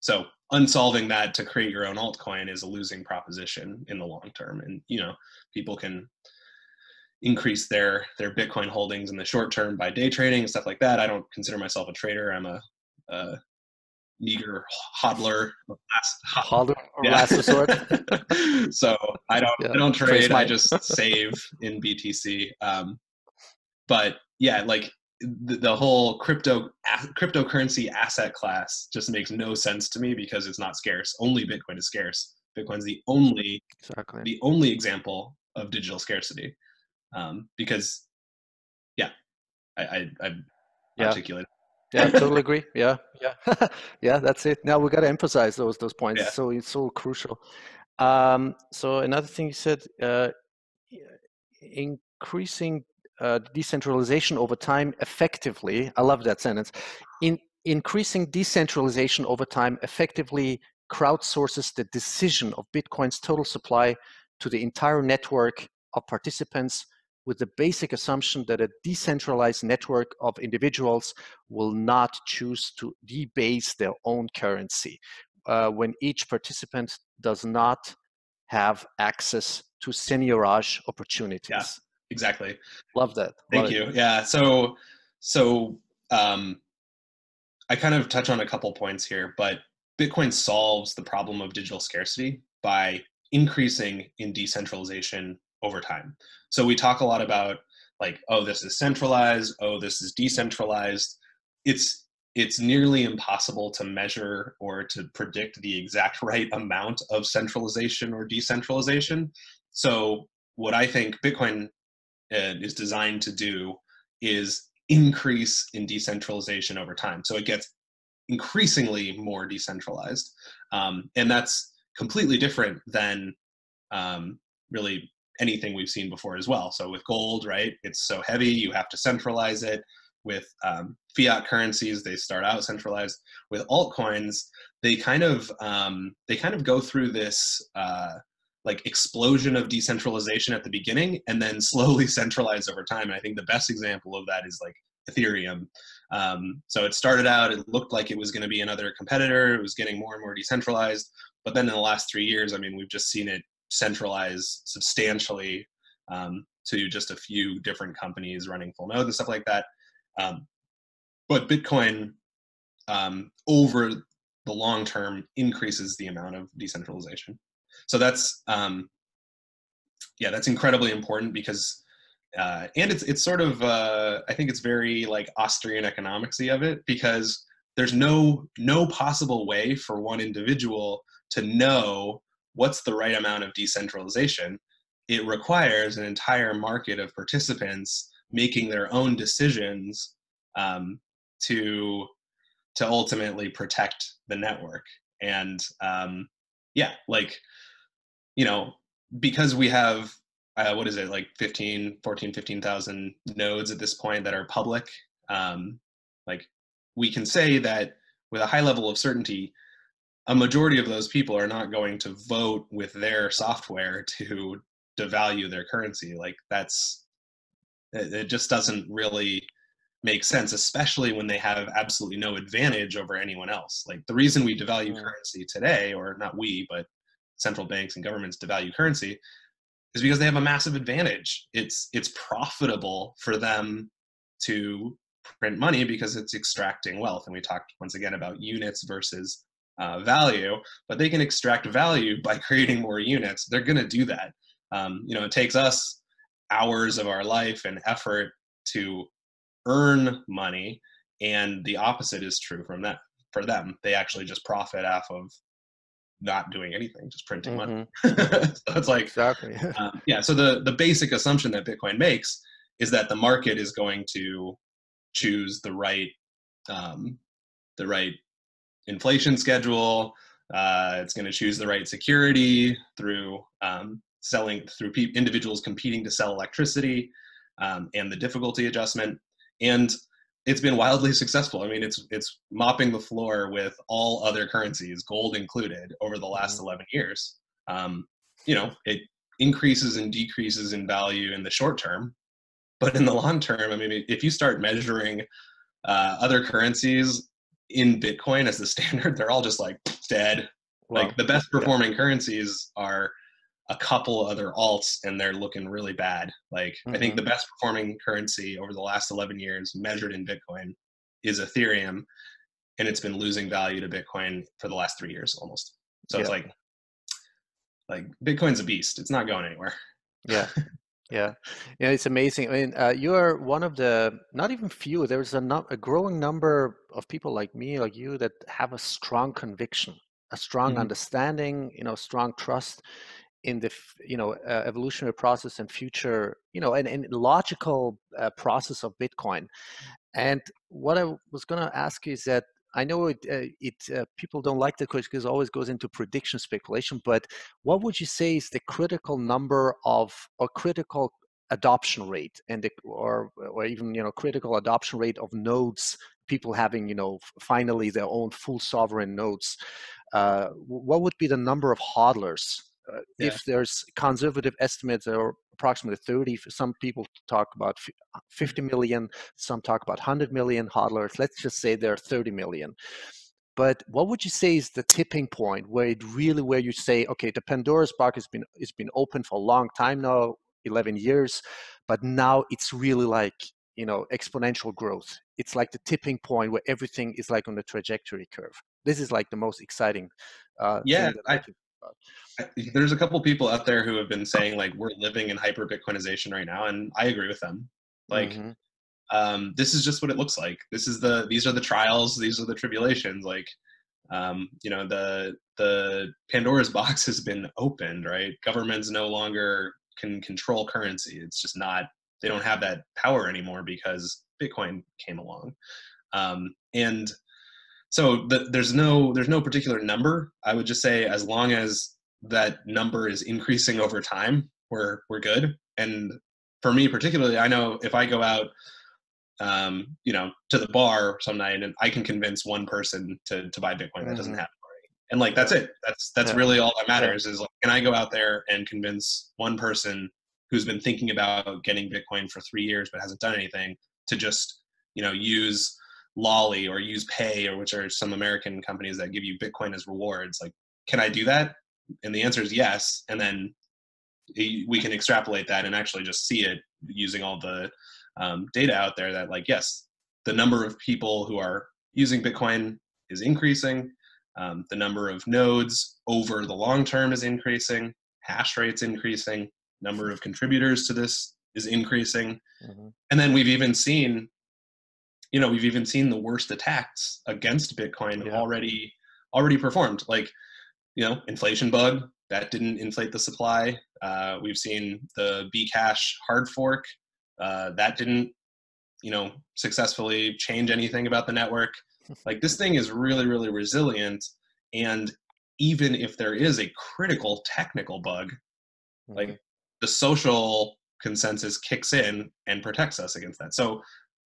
so unsolving that to create your own altcoin is a losing proposition in the long term and you know people can increase their their bitcoin holdings in the short term by day trading and stuff like that. I don't consider myself a trader. I'm a, a meager hodler hodler yeah. last resort so i don't yeah. i don't trade i just save in btc um, but yeah like the, the whole crypto cryptocurrency asset class just makes no sense to me because it's not scarce only bitcoin is scarce bitcoin's the only exactly. the only example of digital scarcity um, because yeah i i, I yeah. articulate yeah, totally agree. Yeah, yeah, yeah. That's it. Now we got to emphasize those those points. Yeah. So it's so crucial. Um, so another thing you said, uh, increasing uh, decentralization over time effectively. I love that sentence. In increasing decentralization over time effectively crowdsources the decision of Bitcoin's total supply to the entire network of participants with the basic assumption that a decentralized network of individuals will not choose to debase their own currency uh, when each participant does not have access to seigniorage opportunities. Yeah, exactly. Love that. Thank Love you. It. Yeah. So, so um, I kind of touch on a couple points here, but Bitcoin solves the problem of digital scarcity by increasing in decentralization over time. So we talk a lot about like, oh, this is centralized, oh, this is decentralized. It's it's nearly impossible to measure or to predict the exact right amount of centralization or decentralization. So what I think Bitcoin uh, is designed to do is increase in decentralization over time. So it gets increasingly more decentralized, um, and that's completely different than um, really anything we've seen before as well. So with gold, right, it's so heavy, you have to centralize it. With um, fiat currencies, they start out centralized. With altcoins, they kind of um, they kind of go through this uh, like explosion of decentralization at the beginning, and then slowly centralize over time. And I think the best example of that is like Ethereum. Um, so it started out, it looked like it was going to be another competitor. It was getting more and more decentralized. But then in the last three years, I mean, we've just seen it centralize substantially um, to just a few different companies running full node and stuff like that. Um, but Bitcoin um, over the long term increases the amount of decentralization. So that's um, yeah, that's incredibly important because uh, and it's it's sort of uh, I think it's very like Austrian economicsy of it because there's no no possible way for one individual to know what's the right amount of decentralization. It requires an entire market of participants making their own decisions um, to to ultimately protect the network. And um, yeah, like you know, because we have uh, what is it like 15 14 15,000 nodes at this point that are public um, like we can say that with a high level of certainty a majority of those people are not going to vote with their software to devalue their currency like that's it just doesn't really make sense especially when they have absolutely no advantage over anyone else like the reason we devalue currency today or not we but central banks and governments devalue currency is because they have a massive advantage. It's it's profitable for them to print money because it's extracting wealth. And we talked once again about units versus uh, value, but they can extract value by creating more units. They're going to do that. Um, you know, it takes us hours of our life and effort to earn money, and the opposite is true from that for them. They actually just profit off of not doing anything, just printing mm-hmm. money. so it's like exactly. um, yeah. So the the basic assumption that Bitcoin makes is that the market is going to choose the right um, the right inflation schedule. Uh, it's going to choose the right security through um, selling through pe- individuals competing to sell electricity um, and the difficulty adjustment. And it's been wildly successful. I mean, it's it's mopping the floor with all other currencies, gold included, over the last mm-hmm. 11 years. Um, you know, it increases and decreases in value in the short term, but in the long term, I mean, if you start measuring uh, other currencies in Bitcoin as the standard, they're all just like dead. Like the best performing yeah. currencies are a couple other alts and they're looking really bad. Like mm-hmm. I think the mm-hmm. best performing currency over the last 11 years measured in Bitcoin is Ethereum and it's been losing value to Bitcoin for the last 3 years almost. So yeah. it's like like Bitcoin's a beast. It's not going anywhere. Yeah. Yeah, yeah, it's amazing. I mean, uh, you are one of the not even few. There's a, no, a growing number of people like me, like you, that have a strong conviction, a strong mm-hmm. understanding, you know, strong trust in the you know uh, evolutionary process and future you know and, and logical uh, process of bitcoin and what i was going to ask you is that i know it, uh, it uh, people don't like the question because it always goes into prediction speculation but what would you say is the critical number of or critical adoption rate and the, or or even you know critical adoption rate of nodes people having you know finally their own full sovereign nodes uh, what would be the number of hodlers uh, yeah. if there's conservative estimates are approximately 30 some people talk about 50 million some talk about 100 million hodlers let's just say there are 30 million. But what would you say is the tipping point where it really where you say okay the pandora's box has been it's been open for a long time now 11 years but now it's really like you know exponential growth. It's like the tipping point where everything is like on the trajectory curve. This is like the most exciting uh, yeah I, there's a couple people out there who have been saying like we're living in hyper Bitcoinization right now, and I agree with them. Like, mm-hmm. um, this is just what it looks like. This is the these are the trials, these are the tribulations. Like, um, you know, the the Pandora's box has been opened. Right, governments no longer can control currency. It's just not. They don't have that power anymore because Bitcoin came along. Um, and so the, there's no there's no particular number. I would just say as long as that number is increasing over time we're we're good. And for me particularly i know if i go out um, you know to the bar some night and i can convince one person to to buy bitcoin that doesn't mm-hmm. happen and like that's it. That's that's yeah. really all that matters is like can i go out there and convince one person who's been thinking about getting bitcoin for three years but hasn't done anything to just you know use Lolli or use Pay or which are some American companies that give you Bitcoin as rewards. Like, can I do that? And the answer is yes. And then we can extrapolate that and actually just see it using all the um, data out there that like yes the number of people who are using bitcoin is increasing um, the number of nodes over the long term is increasing hash rates increasing number of contributors to this is increasing mm-hmm. and then we've even seen you know we've even seen the worst attacks against bitcoin yeah. already already performed like you know inflation bug that didn't inflate the supply. Uh, we've seen the Bcash hard fork uh, that didn't, you know, successfully change anything about the network. Like this thing is really, really resilient, and even if there is a critical technical bug, mm-hmm. like the social consensus kicks in and protects us against that. So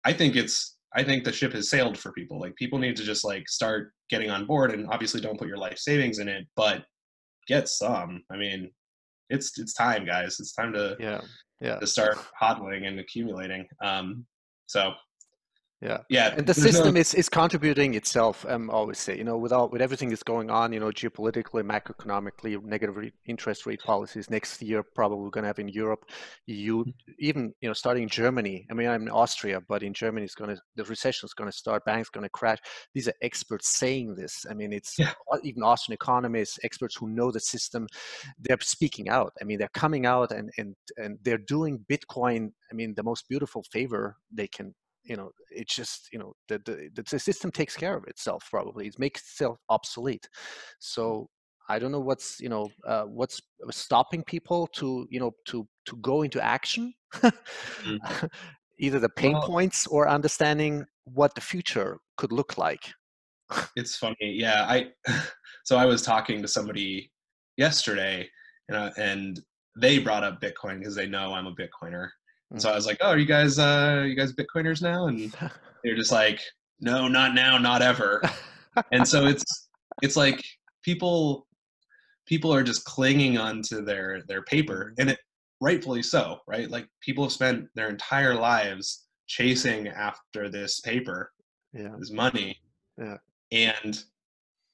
I think it's I think the ship has sailed for people. Like people need to just like start getting on board and obviously don't put your life savings in it, but get some. I mean, it's it's time, guys. It's time to yeah yeah to start hodling and accumulating. Um, so yeah. Yeah. And the system no... is is contributing itself um, i always say you know without with everything that's going on you know geopolitically macroeconomically negative re- interest rate policies next year probably we're going to have in europe you even you know starting in germany. I mean i'm in austria but in germany it's going to the recession is going to start banks going to crash. These are experts saying this. I mean it's yeah. even austrian economists experts who know the system they're speaking out. I mean they're coming out and and and they're doing bitcoin i mean the most beautiful favor they can you know it's just you know the, the the system takes care of itself probably it makes itself obsolete. So i don't know what's you know uh, what's stopping people to you know to to go into action. Mm-hmm. either the pain well, points or understanding what the future could look like. It's funny yeah i so i was talking to somebody yesterday you know, and they brought up bitcoin because they know i'm a bitcoiner and so I was like, "Oh, are you guys, uh, you guys Bitcoiners now?" And they're just like, "No, not now, not ever." and so it's it's like people people are just clinging onto their their paper, and it rightfully so, right? Like people have spent their entire lives chasing after this paper, yeah. this money, yeah, and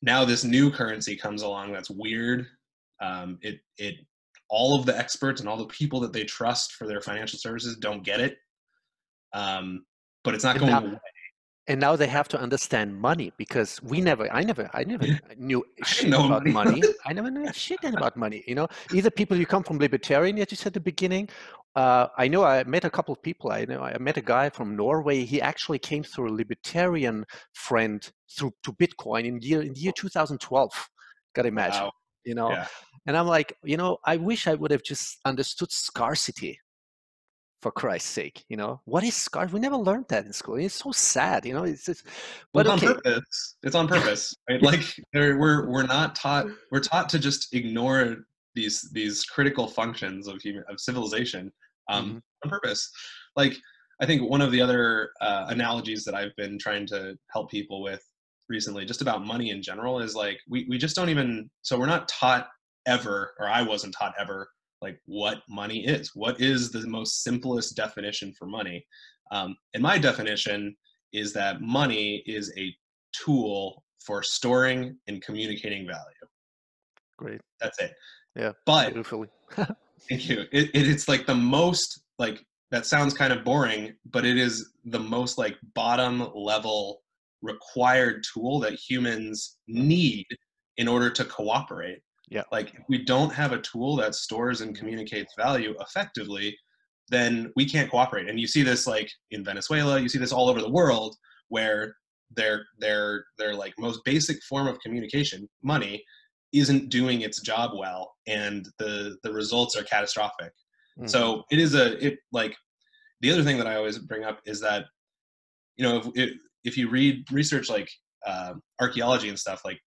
now this new currency comes along that's weird. Um, it it all of the experts and all the people that they trust for their financial services don't get it. Um, but it's not going now, away. And now they have to understand money because we never, I never, I never knew shit about money. money. I never knew shit about money. You know, either people you come from libertarian, as you said at the beginning. Uh, I know I met a couple of people. I know I met a guy from Norway. He actually came through a libertarian friend through to Bitcoin in year in the year 2012. Got to imagine. Wow you know yeah. and i'm like you know i wish i would have just understood scarcity for christ's sake you know what is scar we never learned that in school it's so sad you know it's just but it's okay. on purpose it's on purpose right? like we're we're not taught we're taught to just ignore these these critical functions of human of civilization um mm-hmm. on purpose like i think one of the other uh, analogies that i've been trying to help people with recently just about money in general is like we, we just don't even so we're not taught ever or i wasn't taught ever like what money is. What is the most simplest definition for money? Um, and my definition is that money is a tool for storing and communicating value. Great. That's it. Yeah but beautifully. Thank you. It, it, it's like the most like that sounds kind of boring but it is the most like bottom level required tool that humans need in order to cooperate. Yeah. Like if we don't have a tool that stores and communicates value effectively, then we can't cooperate. And you see this like in Venezuela, you see this all over the world where their their their like most basic form of communication, money, isn't doing its job well and the the results are catastrophic. Mm-hmm. So it is a it like the other thing that I always bring up is that you know if it, if you read research like uh, archaeology and stuff, like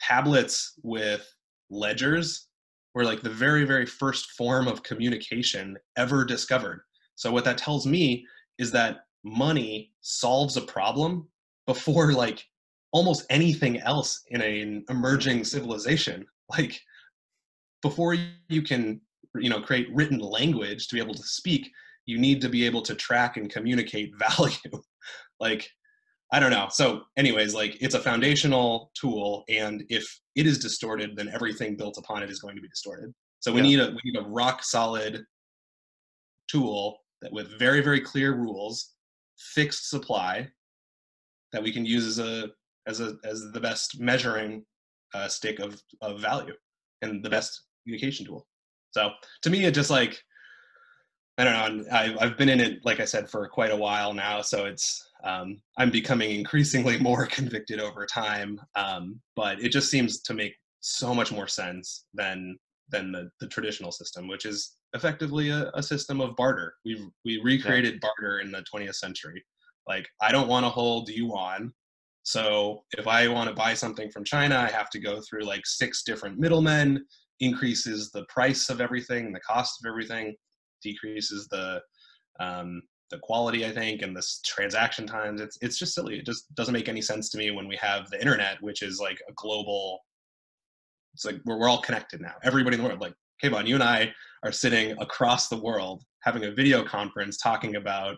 tablets with ledgers were like the very, very first form of communication ever discovered. So what that tells me is that money solves a problem before like almost anything else in an emerging civilization. Like before you can, you know, create written language to be able to speak, you need to be able to track and communicate value like i don't know so anyways like it's a foundational tool and if it is distorted then everything built upon it is going to be distorted So we yeah. need a we need a rock solid tool that with very very clear rules, fixed supply that we can use as a as a as the best measuring uh, stick of of value and the best communication tool. So to me, it just like I don't know. I've I've been in it, like I said, for quite a while now. So it's um, I'm becoming increasingly more convicted over time. Um, but it just seems to make so much more sense than than the, the traditional system, which is effectively a, a system of barter. We we recreated yeah. barter in the 20th century. Like I don't want to hold yuan, so if I want to buy something from China, I have to go through like six different middlemen. Increases the price of everything, the cost of everything, decreases the um, the quality, I think, and the transaction times. It's it's just silly. It just doesn't make any sense to me when we have the internet, which is like a global it's like we're, we're all connected now. Everybody in the world, like Keyvan, you and I are sitting across the world having a video conference talking about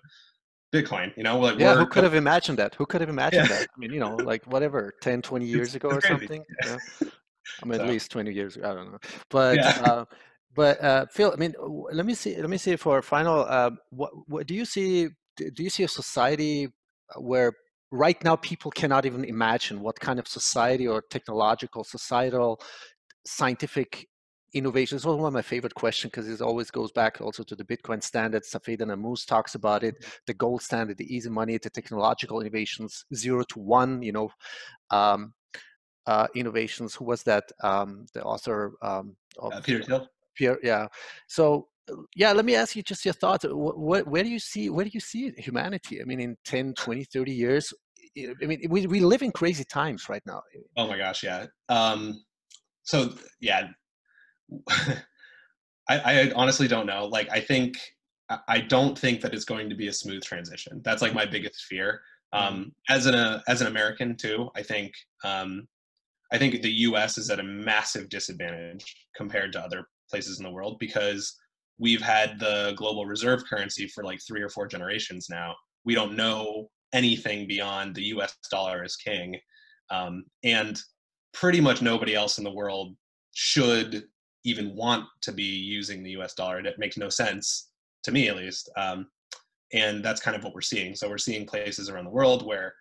Bitcoin. You know, like yeah, who could have imagined that? Who could have imagined yeah. that? I mean, you know, like whatever, 10, 20 years ago or something. Yeah. I mean, so. at least 20 years. I don't know, but. Yeah. Uh, but uh, Phil, I mean, let me see. Let me see for final. Uh, what, what do you see? Do you see a society where right now people cannot even imagine what kind of society or technological, societal, scientific innovation is one of my favorite questions because it always goes back also to the Bitcoin standard. Saifedean Ammous talks about it, mm-hmm. the gold standard, the easy money, the technological innovations, zero to one, you know, um, uh, innovations. Who was that? Um, the author um, of uh, Peter Thiel. Yeah. So yeah let me ask you just your thoughts what, where do you see where do you see humanity i mean in 10 20 30 years I mean, we, we live in crazy times right now. Oh my gosh, yeah. Um, so yeah, I, I honestly don't know. Like, I think I don't think that it's going to be a smooth transition. That's like my biggest fear. Mm-hmm. Um, as an uh, as an American too, I think um, I think the U.S. is at a massive disadvantage compared to other places in the world because we've had the global reserve currency for like three or four generations now. We don't know anything beyond the US dollar as king. Um, and pretty much nobody else in the world should even want to be using the US dollar. It makes no sense to me, at least. Um, and that's kind of what we're seeing. So we're seeing places around the world where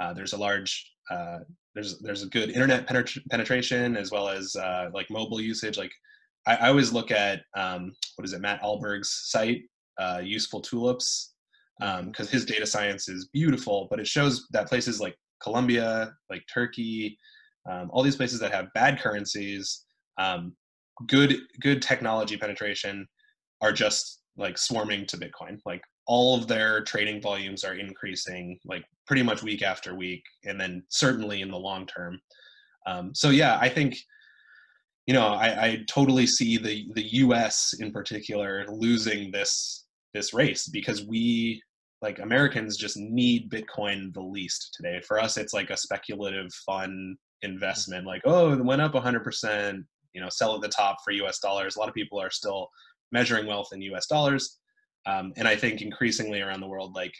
uh, there's a large uh, there's there's a good internet penetra- penetration as well as uh, like mobile usage. Like I, I always look at um, what is it Matt Ahlborg's site, uh, Useful Tulips, because um, his data science is beautiful, but it shows that places like Colombia, like Turkey, um, all these places that have bad currencies, um, good good technology penetration, are just like swarming to Bitcoin. Like all of their trading volumes are increasing, like pretty much week after week, and then certainly in the long term. Um, so yeah, I think you know I, I totally see the the U.S. in particular losing this this race because we like Americans just need Bitcoin the least today. For us, it's like a speculative, fun investment. Like, oh, it went up 100%. You know, sell at the top for U.S. dollars. A lot of people are still measuring wealth in U.S. dollars, um, and I think increasingly around the world, like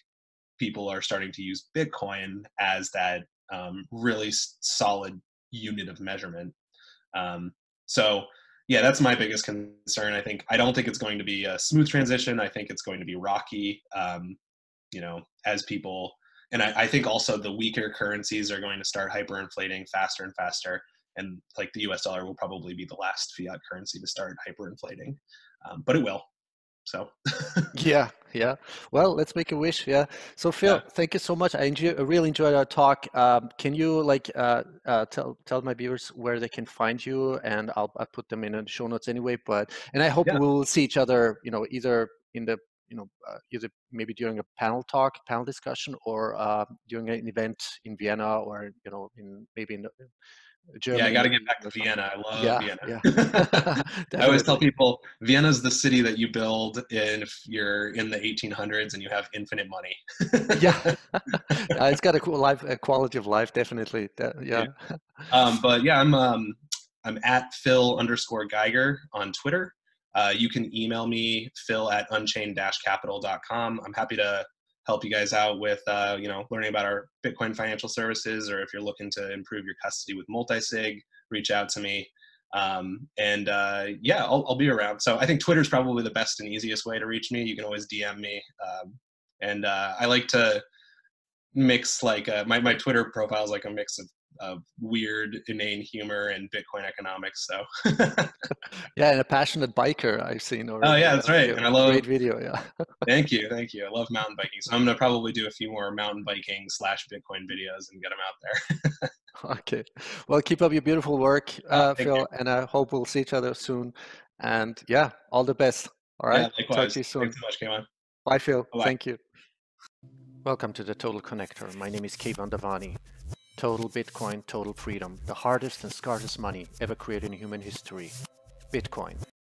people are starting to use Bitcoin as that um, really solid unit of measurement. Um, so yeah, that's my biggest concern. I think I don't think it's going to be a smooth transition. I think it's going to be rocky. Um, you know, as people, and I, I think also the weaker currencies are going to start hyperinflating faster and faster. And like the US dollar will probably be the last fiat currency to start hyperinflating, um, but it will. So yeah, yeah. Well, let's make a wish. Yeah. So Phil, yeah. thank you so much. I enjoy, really enjoyed our talk. Um, can you like uh, uh, tell tell my viewers where they can find you, and I'll, I'll put them in the show notes anyway. But and I hope yeah. we'll see each other. You know, either in the you know uh, either maybe during a panel talk, panel discussion, or uh, during an event in Vienna, or you know in maybe in Germany. Yeah, I got to get back to Vienna. I love yeah, Vienna. Yeah. I always tell people Vienna's the city that you build in if you're in the 1800s and you have infinite money. yeah, uh, it's got a cool life, a quality of life, definitely. yeah. yeah. Um, but yeah, I'm um, I'm at Phil underscore Geiger on Twitter. Uh, you can email me, phil at unchained-capital.com. I'm happy to help you guys out with, uh, you know, learning about our Bitcoin financial services, or if you're looking to improve your custody with multisig, reach out to me. Um, and uh, yeah, I'll, I'll, be around. So I think Twitter is probably the best and easiest way to reach me. You can always DM me. Um, and uh, I like to mix like uh, my, my Twitter profile is like a mix of of weird, inane humor and Bitcoin economics. So yeah, and a passionate biker I've seen. Already. Oh yeah, that's right. And I love great video. Yeah. thank you, thank you. I love mountain biking, so I'm gonna probably do a few more mountain biking slash Bitcoin videos and get them out there. okay. Well, keep up your beautiful work, oh, uh, Phil, you. and I hope we'll see each other soon. And yeah, all the best. All right. Yeah, Talk to you soon. Thanks so much, Keyvan. Bye, Phil. Bye-bye. Thank you. Welcome to the Total Connector. My name is Keyvan Davani. Total Bitcoin, total freedom. The hardest and scarcest money ever created in human history. Bitcoin.